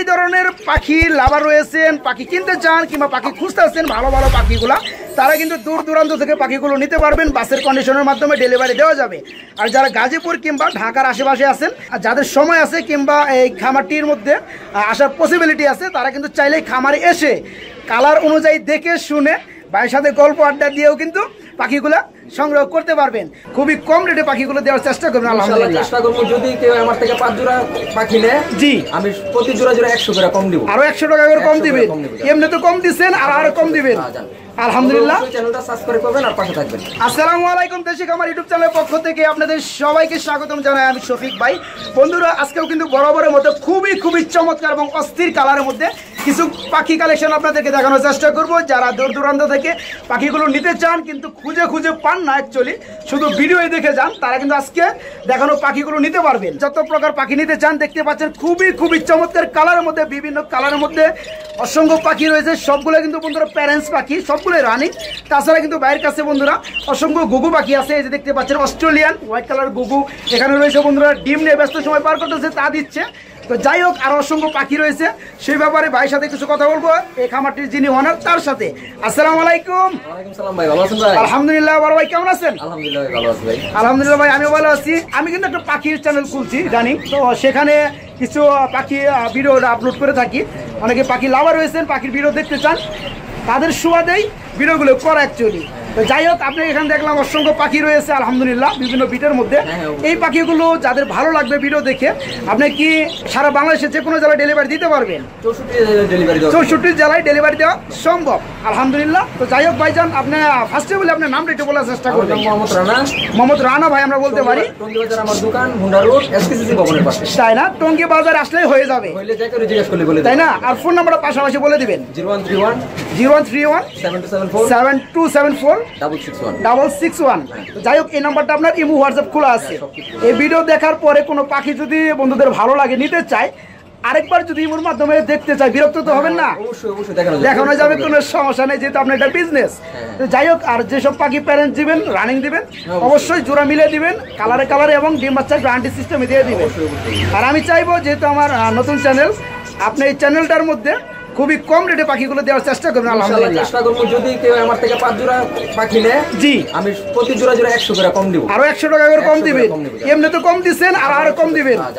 এই ধরনের পাখি লাভার রয়েছেন, পাখি কিনতে চান কিংবা পাখি খুঁজতে আসছেন ভালো ভালো পাখিগুলা, তারা কিন্তু দূর দূরান্ত থেকে পাখিগুলো নিতে পারবেন, বাসের কন্ডিশনের মাধ্যমে ডেলিভারি দেওয়া যাবে। আর যারা গাজীপুর কিংবা ঢাকার আশেপাশে আছেন, আর যাদের সময় আছে কিংবা এই খামারটির মধ্যে আসার পসিবিলিটি আছে, তারা কিন্তু চাইলেই খামারে এসে কালার অনুযায়ী দেখে শুনে, ভাইয়ের সাথে গল্প আড্ডা দিয়েও কিন্তু পাখিগুলা সংগ্রহ করতে পারবেন। খুবই কম রেটে পাখিগুলো দেওয়ার চেষ্টা করবেন আলহামদুলিল্লাহ। চেষ্টা করব। যদি কেউ আমার থেকে পাঁচ জোড়া পাখি নেয় জি। আমি প্রতি জোড়া জোড়া একশো করে কম দিব। আরও একশো টাকা করে কম দিবেন। এমনি তো কম দিচ্ছেন আর আরও কম দিবেন। হ্যাঁ, আলহামদুলিল্লাহ। চ্যানেলটা সাবস্ক্রাইব করবেন আর পাশে থাকবেন। আসসালামু আলাইকুম দেশিক আমার ইউটিউব চ্যানেলের পক্ষ থেকে আপনাদের সবাইকে স্বাগতম জানাই আমি শফিক ভাই। বন্ধুরা আজকেও কিন্তু বরাবরের মতো খুবই খুবই চমৎকার এবং অস্থির কালারের মধ্যে কিছু পাখি কালেকশন আপনাদেরকে দেখানোর চেষ্টা করব। যারা দূর দূরান্ত থেকে পাখিগুলো নিতে চান কিন্তু খুঁজে খুঁজে পান না অ্যাকচুয়ালি শুধু ভিডিও দেখে যান, তারা কিন্তু আজকে দেখানো পাখিগুলো নিতে পারবেন যত প্রকার পাখি নিতে চান, দেখতে পাচ্ছেন খুবই খুবই চমৎকার কালারের মধ্যে, বিভিন্ন কালারের মধ্যে অসংখ্য পাখি রয়েছে। সবগুলো কিন্তু বন্ধুরা প্যারেন্টস পাখি সবগুলো রানিং তাছাড়া কিন্তু বাইরের কাছে বন্ধুরা অসংখ্য গুগু পাখি আছে, এই যে দেখতে পাচ্ছেন অস্ট্রেলিয়ান হোয়াইট কালার গুগু এখানে রয়েছে বন্ধুরা, ডিম নিয়ে ব্যস্ত সময় পার করতেছে, তা দিচ্ছে। তো যাই হোক আরও অসংখ্য পাখি রয়েছে। সেই ব্যাপারে ভাইয়ের সাথে কিছু কথা বলব। এই খামারটির যিনি অনার তার সাথে। আসসালাম আলাইকুম। আলহামদুলিল্লাহ বড় ভাই কেমন আছেন? আলহামদুলিল্লাহ ভাই আমি ভালো আছি। আমি কিন্তু একটা পাখির চ্যানেল খুলছি জানি। তো সেখানে কিছু পাখি ভিডিও আপলোড করে থাকি। অনেকে পাখি লাভার রয়েছেন পাখির ভিডিও দেখতে চান। তাদের সুবাদেই ভিডিওগুলো করা অ্যাকচুয়ালি তো যাই হোক আপনি এখানে দেখলাম অসংখ্য পাখি রয়েছে আলহামদুলিল্লাহ বিভিন্ন বিটের মধ্যে। হ্যাঁ, এই পাখিগুলো যাদের ভালো লাগবে ভিডিও দেখে আপনি কি সারা বাংলাদেশে যে কোনো জেলায় ডেলিভারি দিতে পারবেন? ডেলিভারি চৌষট্টি জেলায় ডেলিভারি দেওয়া সম্ভব। আলহামদুলিল্লাহ। তো যাই হোক ভাইজান আপনি ফার্স্টে বলে আপনার নামটা একটু বলার চেষ্টা করবেন। মোহাম্মদ রানা। মোহাম্মদ রানা ভাই আমরা বলতে পারি। টঙ্গী বাজার আমার দোকান হুন্ডা রোড এসকেসিসি ভবনের পাশে। তাই না? টঙ্গি বাজার আসলেই হয়ে যাবে। হইলে যাই করে জিজ্ঞেস করলে বলে তাই না? আর ফোন নাম্বারটা পাশাপাশি বলে দিবেন। Zero one three one zero one seven two seven four seven two seven four double double six one. যাই হোক এই নাম্বারটা আপনার ইমো হোয়াটসঅ্যাপ খোলা আছে। এই ভিডিও দেখার পরে কোনো পাখি যদি বন্ধুদের ভালো লাগে নিতে চায় আরেকবার যদি ইমোর মাধ্যমে দেখতে চায় বিরক্ত তো হবেন না? দেখানো যাবে। কোনো সমস্যা নেই যেহেতু আপনার এটা বিজনেস যাই হোক আর যেসব পাখি প্যারেন্ট দিবেন রানিং দিবেন অবশ্যই। জোড়া মিলে দিবেন কালারে কালারে এবং ডিম বাচ্চা গ্যারান্টি সিস্টেমে দিয়ে দিবেন। আর আমি চাইব যেহেতু আমার নতুন চ্যানেল আপনি এই চ্যানেলটার মধ্যে খুবই কম রেটে পাখিগুলো দেওয়ার চেষ্টা করবেন আলহামদুলিল্লাহ। চেষ্টা করব যদি কেউ আমার থেকে পাঁচ জোড়া পাখি নেয় জি। আমি প্রতি জোড়া জোড়া একশো করে কম দিব। আরও একশো টাকা করে কম দিবেন। এমনি তো কম দিচ্ছেন আর আরও কম দিবেন। হ্যাঁ।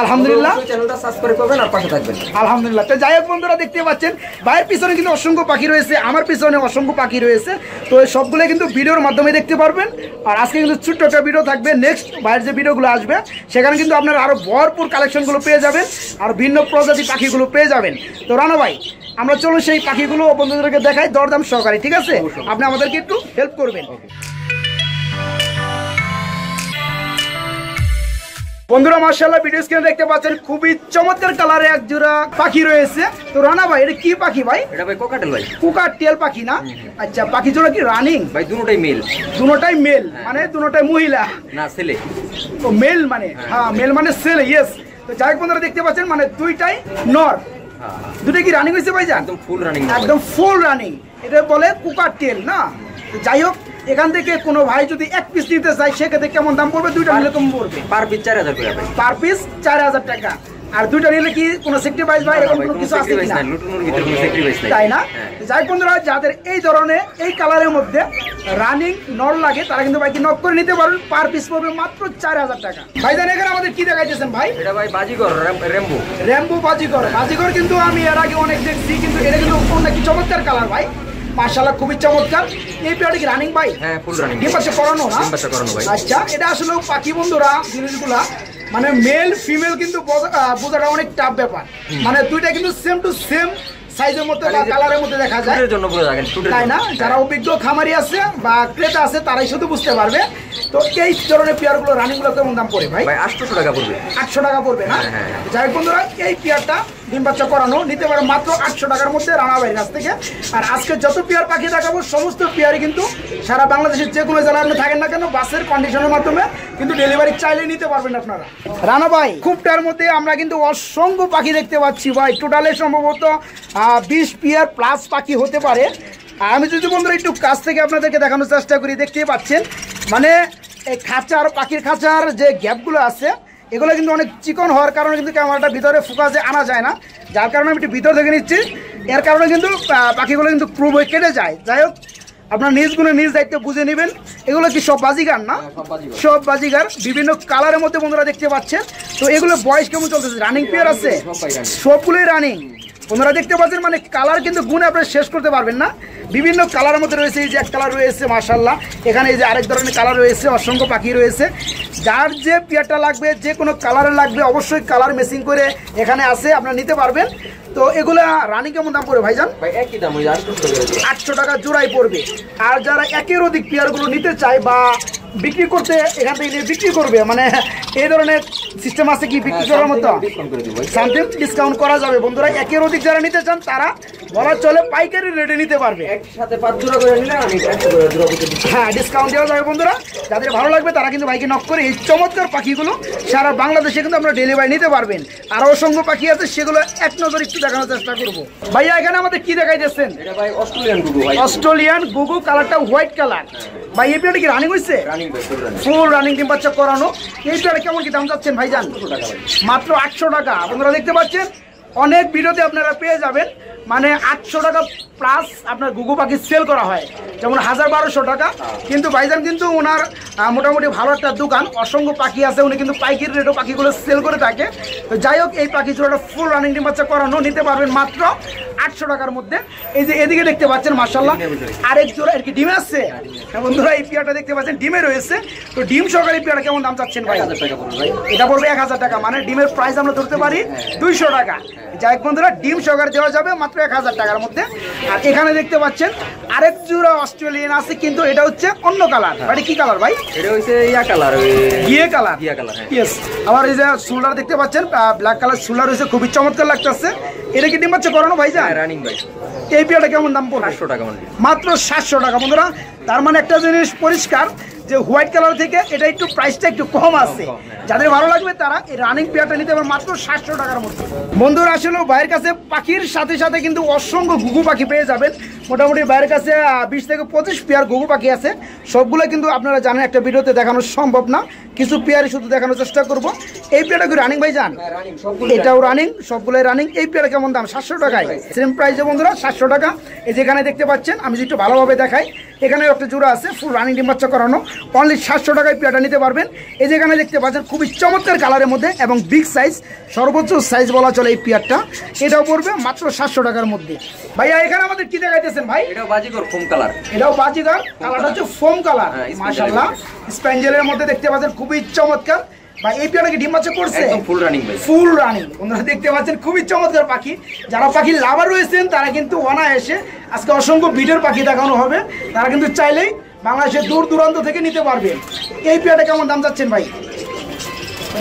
আলহামদুলিল্লাহ। চ্যানেলটা সাবস্ক্রাইব করবেন আর পাশে থাকবেন। আলহামদুলিল্লাহ। তো যাই হোক বন্ধুরা দেখতে পাচ্ছেন ভাইয়ের পিছনে কিন্তু অসংখ্য পাখি রয়েছে আমার পিছনে অসংখ্য পাখি রয়েছে। তো এই সবগুলো কিন্তু ভিডিওর মাধ্যমে দেখতে পারবেন। আর আজকে কিন্তু ছোট্ট একটা ভিডিও থাকবে। নেক্সট ভাইয়ের যে ভিডিওগুলো আসবে সেখানে কিন্তু আপনারা আরও ভরপুর কালেকশনগুলো পেয়ে যাবেন আর ভিন্ন প্রজাতি পাখিগুলো পেয়ে যাবেন। তো রানা ভাই আমরা চলুন সেই পাখিগুলো বন্ধুদেরকে দেখাই দরদাম সহকারে ঠিক আছে? আপনি আমাদেরকে একটু হেল্প করবেন। বন্ধুরা মার্শাল্লাহ ভিডিও স্ক্রিনে দেখতে পাচ্ছেন খুবই চমৎকার কালারে এক জোড়া পাখি রয়েছে। তো রানা ভাই এটা কি পাখি ভাই? এটা ভাই কোকাটেল ভাই। কুকার টেল পাখি না? আচ্ছা পাখি জোড়া কি রানিং ভাই দুটোটাই মেল দুটোটাই মেল মানে দুটোটাই মহিলা। না ছেলে। ও মেল মানে? হ্যাঁ মেল মানে সেল ইয়েস তো যাই হোক বন্ধুরা দেখতে পাচ্ছেন মানে দুইটাই নর দুটোই কি রানিং হয়েছে ভাই একদম ফুল রানিং একদম ফুল রানিং এটা বলে কুকার টেল না? তো যাই হোক এখান থেকে কোনো ভাই যদি এক পিস নিতে চায় সেক্ষেত্রে কেমন দাম পড়বে? দুইটা মিলে কম পড়বে। পার পিস চার হাজার ভাই। পার পিস চার হাজার টাকা। আর দুইটা নিলে কি কোনো সেক্রিফাইস বা এরকম কোনো কিছু আছে কিনা? তাই না? হ্যাঁ। যাই বন্ধুরা যাদের এই ধরনের এই কালারের মধ্যে রানিং নল লাগে তারা কিন্তু বাইকে নক করে নিতে পারবেন পার পিস পড়বে মাত্র চার হাজার টাকা। ভাই জান এখানে আমাদের কি দেখাইতেছেন ভাই? এটা ভাই বাজিগর রেম্বো। র্যাম্বো বাজিকর বাজিকর কিন্তু আমি এর আগে অনেক দেখছি কিন্তু এটা কিন্তু অনেক চমৎকার কালার ভাই। মার্শাল্লাহ খুবই চমৎকার। এই পেয়ারটা কি রানিং ভাই? হ্যাঁ ফুল রানিং ডিম পাশে করানো না? ডিম বাচ্চা করানো ভাই। আচ্ছা এটা আসলে পাখি বন্ধুরা জিনিসগুলা মানে মেল ফিমেল কিন্তু বোঝা- বোঝাটা অনেক টাফ ব্যাপার। মানে দুইটা কিন্তু সেম টু সেম সাইজের মধ্যে বা কালারের মধ্যে দেখা যায়। জন্য পুরো দেখেন তাই না? যারা অভিজ্ঞ খামারি আছে বা ক্রেতা আছে তারাই শুধু বুঝতে পারবে। তো এই ধরনের পেয়ারগুলো রানিংগুলো কেমন দাম পড়ে ভাই? ভাই আটশোশো টাকা পড়বে। আটশো টাকা পড়বে না? হ্যাঁ, হ্যাঁ, হ্যাঁ। যাই বন্ধুরা এই পেয়ারটা ডিম বাচ্চা করানো, নিতে পারে মাত্র আটশো টাকার মধ্যে রানা ভাইয়ের কাছ থেকে। আর আজকে যত পেয়ার পাখি দেখাবো, সমস্ত পেয়ারই কিন্তু সারা বাংলাদেশের যে কোনো জেলায় আপনি থাকেন না কেন, বাসের কন্ডিশনের মাধ্যমে কিন্তু ডেলিভারি চাইলে নিতে পারবেন আপনারা। রানা ভাই খুবটার মধ্যে আমরা কিন্তু অসংখ্য পাখি দেখতে পাচ্ছি ভাই। টোটালে সম্ভবত বিশ পেয়ার প্লাস পাখি হতে পারে। আর আমি যদি বন্ধুরা একটু কাছ থেকে আপনাদেরকে দেখানোর চেষ্টা করি, দেখতেই পাচ্ছেন। মানে এই খাঁচার, পাখির খাঁচার যে গ্যাপগুলো আছে এগুলো কিন্তু অনেক চিকন হওয়ার কারণে কিন্তু ক্যামেরাটা ভিতরে ফোকাসে আনা যায় না। যার কারণে আমি একটু ভিতর থেকে নিচ্ছি। এর কারণে কিন্তু পাখিগুলো কিন্তু প্রুভ হয়ে কেটে যায়। যাই হোক আপনার নিজ গুণে নিজ দায়িত্ব বুঝে নেবেন। এগুলো কি সব বাজিগার না? সব বাজিগার। বিভিন্ন কালারের মধ্যে বন্ধুরা দেখতে পাচ্ছেন তো এগুলো বয়স কেমন চলতেছে? রানিং পেয়ার আছে। সবগুলোই রানিং বন্ধুরা দেখতে পাচ্ছেন মানে কালার কিন্তু গুণে আপনারা শেষ করতে পারবেন না। বিভিন্ন কালারের মধ্যে রয়েছে এই যে এক কালার রয়েছে মার্শাল্লাহ এখানে এই যে আরেক ধরনের কালার রয়েছে অসংখ্য পাখি রয়েছে। যার যে পেয়ারটা লাগবে যে কোনো কালারের লাগবে অবশ্যই কালার মেসিং করে এখানে আছে আপনারা নিতে পারবেন। তো এগুলো রানিং কেমন দাম পড়বে ভাইজান? আটশো টাকা করে আটশো টাকা জোড়াই পড়বে। আর যারা একের অধিক পেয়ারগুলো নিতে চায় বা বিক্রি করতে এখান থেকে নিয়ে বিক্রি করবে মানে এই ধরনের সিস্টেম আছে কি? বিক্রি করার মতো? হ্যাঁ, ডিসকাউন্ট করে দিব ভাই। সামথিং ডিসকাউন্ট করা যাবে। বন্ধুরা একের অধিক যারা নিতে চান তারা বলা চলে পাইকারি রেটে নিতে পারবে। একসাথে পাঁচ জোড়া করে নিলে হ্যাঁ ডিসকাউন্ট দেওয়া যাবে বন্ধুরা। যাদের ভালো লাগবে তারা কিন্তু বাইকে নক করে এই চমৎকার পাখিগুলো সারা বাংলাদেশে কিন্তু আপনারা ডেলিভারি নিতে পারবেন। আরও অসংখ্য পাখি আছে সেগুলো এক নজর একটু দেখানোর চেষ্টা করব। ভাইয়া এখানে আমাদের কি দেখাইতেছেন? এটা ভাই অস্ট্রেলিয়ান গুগু ভাই। অস্ট্রেলিয়ান গুগু কালারটা হোয়াইট কালার। ভাই এই পেয়ারটা কি রানিং হয়েছে রানিং ভাই ফুল রানিং ডিম বাচ্চা করানো। এই পেয়ারে কেমন কি দাম চাচ্ছেন ভাইজান, মাত্র আটশো টাকা। আপনারা দেখতে পাচ্ছেন, অনেক ভিডিওতে আপনারা পেয়ে যাবেন। মানে আটশো টাকা প্লাস আপনার গুগু পাখি সেল করা হয়। যেমন হাজার বারোশো টাকা। কিন্তু ভাইজান কিন্তু ওনার মোটামুটি ভালো একটা দোকান। অসংখ্য পাখি আছে উনি কিন্তু পাইকারি রেটও পাখিগুলো সেল করে থাকে। তো যাই হোক এই পাখি জোড়াটা ফুল রানিং ডিম বাচ্চা করানো নিতে পারবেন মাত্র আটশো টাকার মধ্যে। এই যে এদিকে দেখতে পাচ্ছেন মার্শাল্লাহ আরেক জোড়া আর কি ডিমে আছে? হ্যাঁ বন্ধুরা এই পিয়াটা দেখতে পাচ্ছেন ডিমে রয়েছে। তো ডিম সহকারে এই পিয়াটা কেমন দাম চাচ্ছেন ভাই? এটা পড়বে এক হাজার টাকা মানে ডিমের প্রাইস আমরা ধরতে পারি দুইশো টাকা। যাই হোক বন্ধুরা ডিম সহকারে দেওয়া যাবে মাত্র এক হাজার টাকার মধ্যে। আর এখানে দেখতে পাচ্ছেন আরেক জোড়া অস্ট্রেলিয়ান আছে কিন্তু এটা হচ্ছে অন্য কালার এটা কি কালার ভাই? এটা হইছে ইয়া কালার গিয়ে কালার? গিয়া কালার হ্যাঁ। ইয়েস আবার এই যে সোলার দেখতে পাচ্ছেন ব্ল্যাক কালার সোলার রয়েছে খুবই চমৎকার লাগতেছে। এটা কি ডিম করানো ভাই যা রানিং ভাই। এই পিয়াটা কেমন দাম পড়বে? পাঁচশো টাকা মানে মাত্র সাতশো টাকা বন্ধুরা। তার মানে একটা জিনিস পরিষ্কার যে হোয়াইট কালার থেকে এটা একটু প্রাইসটা একটু কম আছে। হ্যাঁ। যাদের ভালো লাগবে তারা এই রানিং পেয়ারটা নিতে পারবে মাত্র সাতশো টাকার মধ্যে। বন্ধুরা আসলে ভাইয়ের কাছে পাখির সাথে সাথে কিন্তু অসংখ্য ঘুঘু পাখি পেয়ে যাবেন। মোটামুটি বাইরের কাছে বিশ থেকে পঁচিশ পেয়ার ঘুঘু পাখি আছে। সবগুলো কিন্তু আপনারা জানেন একটা ভিডিওতে দেখানো সম্ভব না। কিছু পেয়ারই শুধু দেখানোর চেষ্টা করব। এই পেয়ারটা কি রানিং ভাই যান এটাও রানিং সবগুলোই রানিং এই পেয়ারে কেমন দাম? সাতশো টাকায়। সেম প্রাইসে বন্ধুরা সাতশো টাকা। এই যেখানে দেখতে পাচ্ছেন আমি যদি একটু ভালোভাবে দেখাই এখানে একটা জোড়া আছে ফুল রানিং ডিম বাচ্চা করানো। অনলি সাতশো টাকায় পেয়ারটা নিতে পারবেন। এই যেখানে দেখতে পাচ্ছেন খুবই চমৎকার কালারের মধ্যে এবং বিগ সাইজ সর্বোচ্চ সাইজ বলা চলে এই পেয়ারটা। এটাও পড়বে মাত্র সাতশো টাকার মধ্যে। ভাইয়া এখানে আমাদের কি দেখাইতেছেন ভাই? এটাও বাজিকর ফোম কালার এটাও বাজিগার কালারটা হচ্ছে ফোম কালার স্প্যান্ডেলের স্প্যান্ডেলের মধ্যে দেখতে পাচ্ছেন খুবই চমৎকার। ভাই এই কি ডিম বাচ্চা করছে একদম ফুল রানিং ভাই। ফুল রানিং বন্ধুরা দেখতে পাচ্ছেন খুবই চমৎকার পাখি। যারা পাখি লাভার রয়েছেন তারা কিন্তু অনায়াসে আজকে অসংখ্য পাখি দেখানো হবে। তারা কিন্তু চাইলেই বাংলাদেশের দূর দূরান্ত থেকে নিতে পারবে। এই পেয়ারটা কেমন দাম চাচ্ছেন ভাই?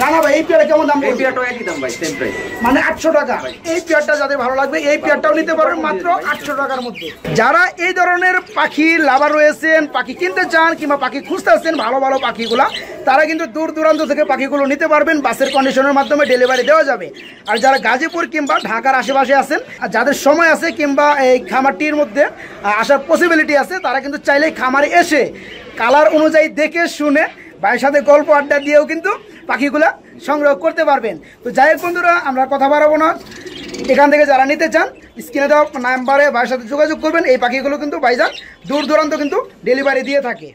রানা ভাই এই পেয়ারটা কেমন দাম এই পড়বে? একই দাম ভাই সেম প্রাইস মানে আটশো টাকা। এই পেয়ারটা যাদের ভালো লাগবে এই পেয়ারটাও নিতে পারবেন মাত্র আটশো টাকার মধ্যে। যারা এই ধরনের পাখি লাভার রয়েছেন পাখি কিনতে চান কিংবা পাখি খুঁজতে আসছেন ভালো ভালো পাখিগুলা তারা কিন্তু দূর দূরান্ত থেকে পাখিগুলো নিতে পারবেন বাসের কন্ডিশনের মাধ্যমে ডেলিভারি দেওয়া যাবে। আর যারা গাজীপুর কিংবা ঢাকার আশেপাশে আছেন আর যাদের সময় আছে কিংবা এই খামারটির মধ্যে আসার পসিবিলিটি আছে তারা কিন্তু চাইলেই খামারে এসে কালার অনুযায়ী দেখে শুনে ভাইয়ের সাথে গল্প আড্ডা দিয়েও কিন্তু পাখিগুলো সংগ্রহ করতে পারবেন। তো যাই হোক বন্ধুরা, আমরা কথা বাড়াবো না। এখান থেকে যারা নিতে চান, স্ক্রিনে দেওয়া নাম্বারে ভাইয়ের সাথে যোগাযোগ করবেন। এই পাখিগুলো কিন্তু ভাইজান দূর দূরান্ত কিন্তু ডেলিভারি দিয়ে থাকে।